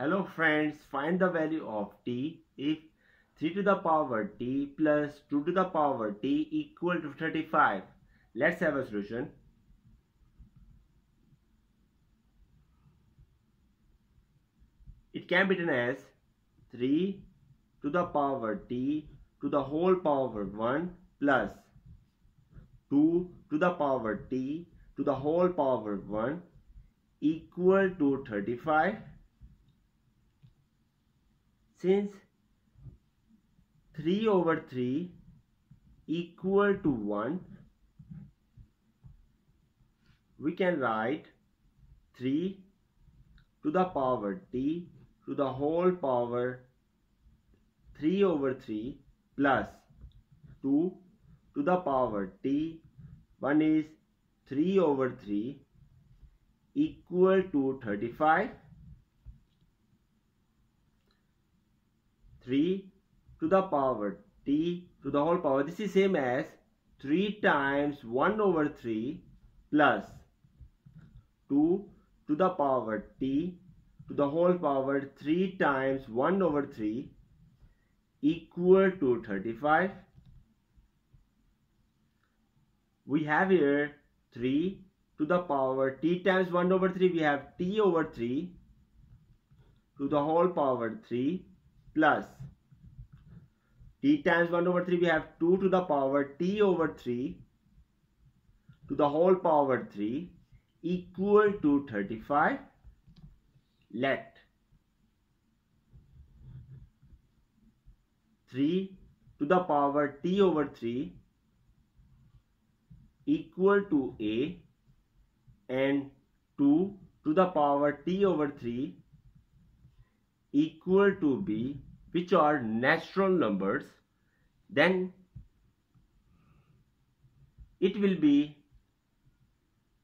Hello friends, find the value of t if 3 to the power t plus 2 to the power t equal to 35. Let's have a solution. It can be written as 3 to the power t to the whole power 1 plus 2 to the power t to the whole power 1 equal to 35 since 3 over 3 equal to 1 we can write 3 to the power t to the whole power 3 over 3 plus 2 to the power t. 1 is 3 over 3 equal to 35 3 to the power t to the whole power. This is same as 3 times 1 over 3 plus 2 to the power t to the whole power 3 times 1 over 3 equal to 35 we have here 3 to the power t times 1 over 3 we have t over 3 to the whole power 3 plus t times 1 over 3 we have 2 to the power t over 3 to the whole power 3 equal to 35 let 3 to the power t over 3 equal to a and 2 to the power t over 3 equal to b which are natural numbers then it will be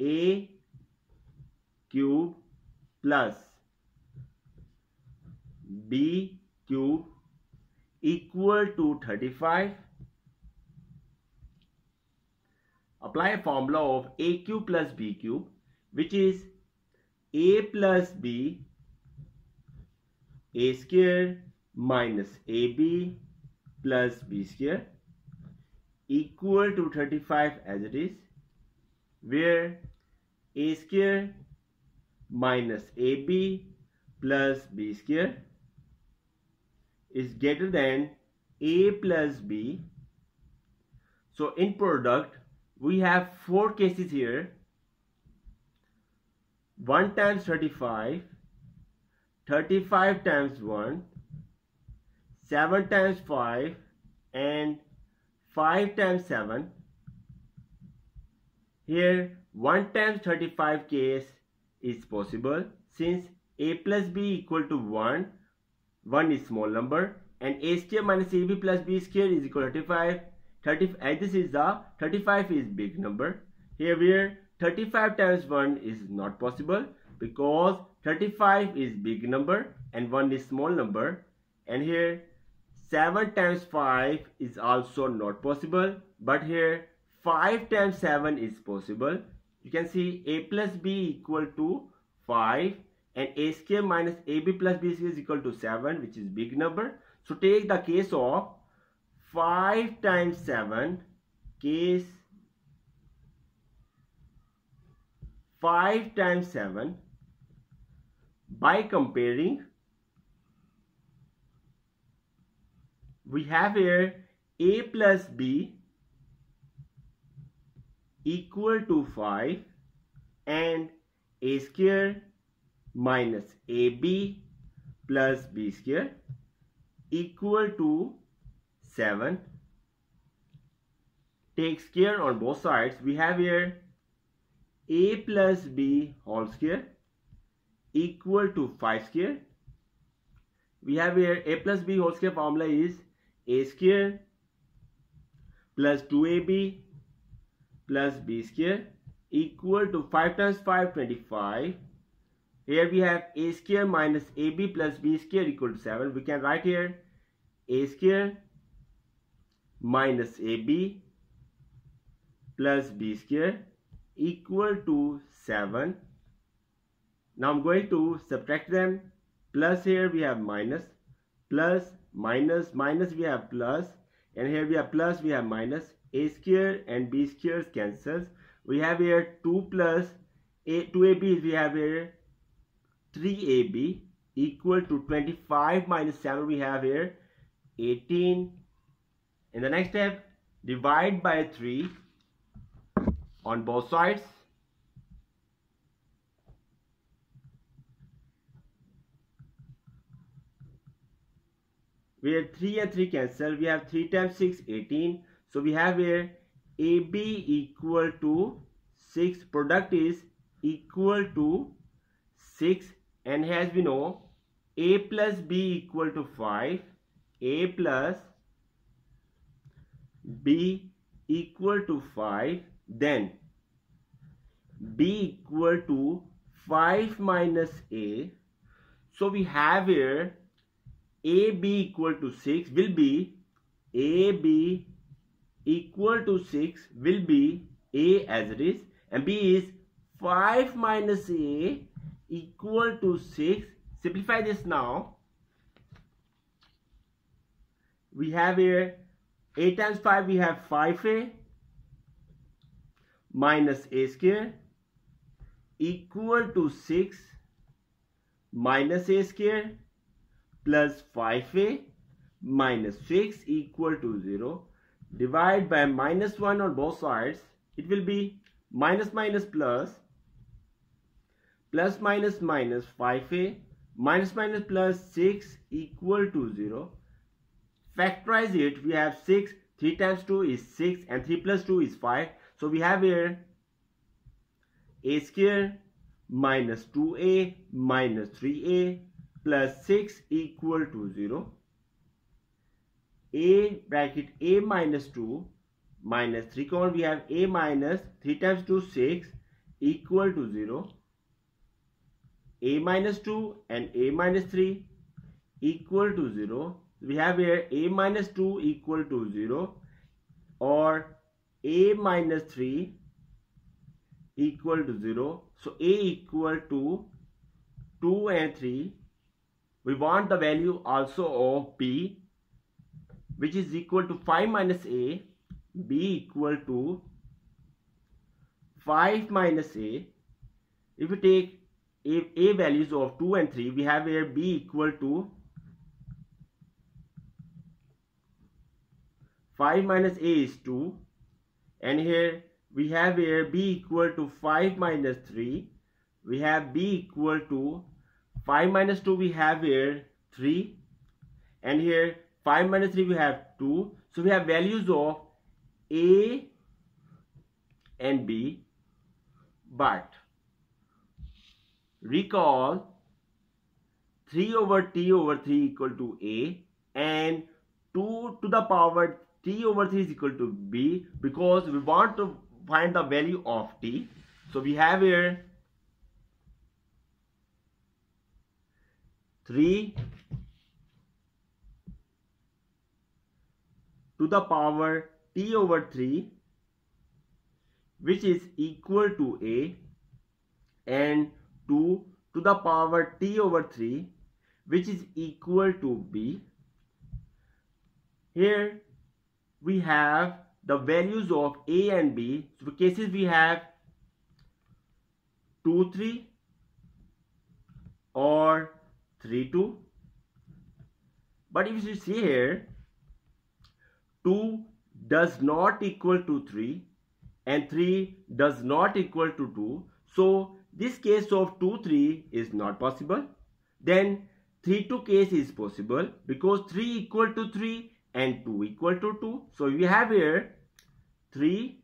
a cube plus b cube equal to 35 apply a formula of a cube plus b cube which is a plus b a square minus ab plus b square equal to 35 as it is where a square minus ab plus b square is greater than a plus b. So in product we have four cases here. 1 times 35 35 times 1 7 times 5 and 5 times 7 here 1 times 35 case is possible since a plus b equal to 1 1 is small number and a square minus ab plus b square is equal to 35 30 as this is the 35 is big number. Here where 35 times 1 is not possible because 35 is big number and 1 is small number. And here 7 times 5 is also not possible. But here 5 times 7 is possible. You can see a plus b equal to 5 and a square minus ab plus b is equal to 7 which is big number. So take the case of 5 times 7 case 5 times 7 by comparing we have here a plus b equal to 5 and a square minus ab plus b square equal to 7 takes care on both sides. We have here a plus b whole square equal to 5 square. We have here a plus b whole square formula is a square plus 2ab plus b square equal to 5 times 5 25 here we have a square minus ab plus b square equal to 7 we can write here a square minus AB plus B square equal to 7. Now I'm going to subtract them. plus here we have minus plus minus minus we have plus and here we have plus we have minus. A square and b square cancels. We have here 2 plus a 2ab we have here 3ab equal to 25 minus 7 we have here 18 in the next step divide by 3 on both sides we have 3 and 3 cancel. We have 3 times 6 18 so we have here AB equal to 6 product is equal to 6 and as we know A plus B equal to 5 A plus B equal to 5 then B equal to 5 minus A. So we have here AB equal to 6 will be AB equal to 6 will be A as it is and B is 5 minus A equal to 6. Simplify this now. We have here A times 5 we have 5A minus A square equal to 6 minus A square plus 5a minus 6 equal to 0 divide by minus 1 on both sides it will be minus minus plus plus minus minus 5a minus minus plus 6 equal to 0 factorize it we have 6 3 times 2 is 6 and 3 plus 2 is 5 so we have here a square minus 2a minus 3a plus 6 equal to 0 a bracket a minus 2 minus 3 common we have a minus 3 times 2 6 equal to 0 a minus 2 and a minus 3 equal to 0 we have here a minus 2 equal to 0 or a minus 3 equal to 0 so a equal to 2 and 3 we want the value also of b which is equal to 5 minus a b equal to 5 minus a. If we take a, a values of 2 and 3 we have here b equal to 5 minus a is 2 and here we have here b equal to 5 minus 3 we have b equal to 5 minus 2 we have here 3 and here 5 minus 3 we have 2 so we have values of a and b. But recall 3 over t over 3 equal to a and 2 to the power t over 3 is equal to b because we want to find the value of t. So we have here 3 to the power t over 3 which is equal to a and 2 to the power t over 3 which is equal to b. Here we have the values of a and b. So for cases we have 2 3 or 3 2 but if you see here 2 does not equal to 3 and 3 does not equal to 2 so this case of 2 3 is not possible. Then 3 2 case is possible because 3 equal to 3 and 2 equal to 2 so we have here 3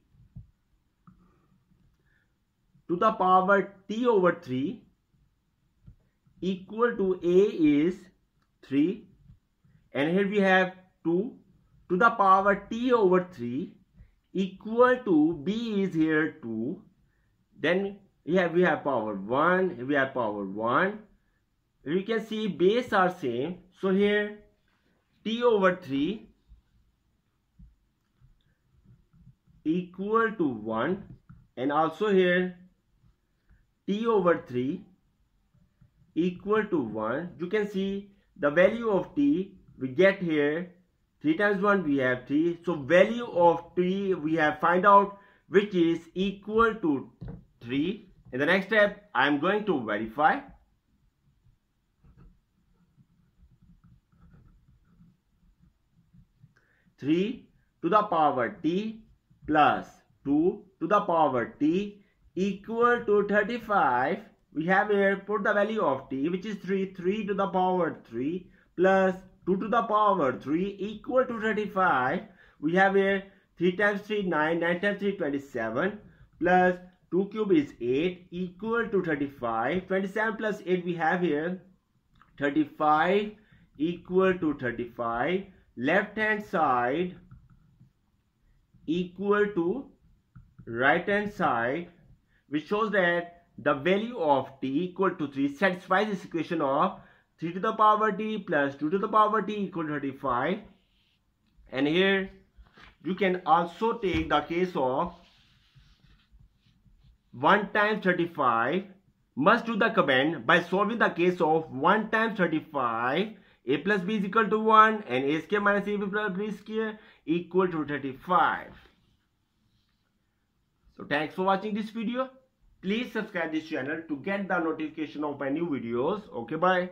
to the power t over 3 equal to a is 3 and here we have 2 to the power t over 3 equal to b is here 2 then here we have power 1 we have power 1 we can see base are same. So here t over 3 equal to 1 and also here t over 3 equal to 1 you can see the value of t we get here. 3 times 1 we have 3 so value of t we have find out which is equal to 3 in the next step I am going to verify. 3 to the power t plus 2 to the power t equal to 35 we have here put the value of t which is 3 3 to the power 3 plus 2 to the power 3 equal to 35 we have here 3 times 3 9 9 times 3 27 plus 2 cube is 8 equal to 35 27 plus 8 we have here 35 equal to 35 left hand side equal to right hand side which shows that the value of t equal to 3 satisfies this equation of 3 to the power t plus 2 to the power t equal to 35 and here you can also take the case of 1 times 35 must do the command by solving the case of 1 times 35 a plus b is equal to 1 and a square minus ab plus b square equal to 35. So thanks for watching this video. Please subscribe this channel to get the notification of my new videos. Okay, bye.